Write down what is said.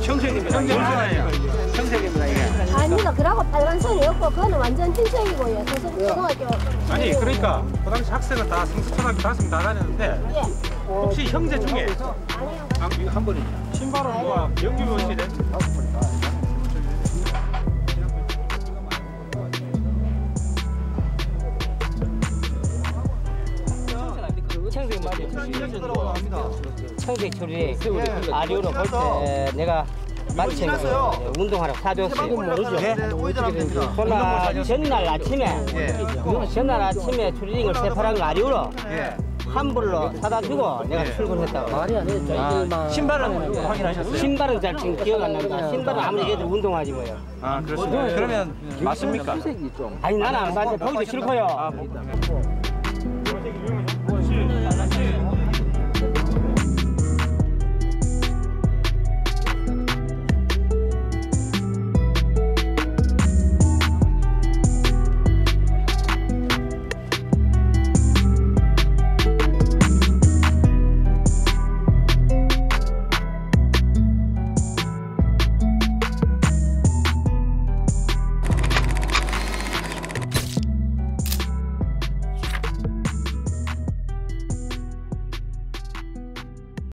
형제입니다. 형제입니다. 형제입니다 이게. 아닙니다. 그러고 빨간선이 없고 그거는 완전 흰색이고요. 소속 초등학교. 아니 그러니까 그 당시 학생은 다 성수초등학교 다섯 다 다녔는데 예. 혹시 형제 중에 아니요. 아, 이거 한 번이죠. 신발은 누가 영규 교실에 청색 맞아요. 청색 처리 아리오로 볼때 내가 마침 운동하러 사줬어요. 그러나 전날 아침에 전날 아침에 추리닝을 세파란 거 아리오로 한 불로 사다 주고 내가 출근했다고. 말이 안 돼. 신발은 확인하셨어요? 신발은 잘 지금 기억 안 난다. 신발은 아무리 애들 운동하지 뭐요. 아 그렇습니다. 그러면 맞습니까? 아니 나는 안 봤는데 보기도 싫고요. 这个游泳池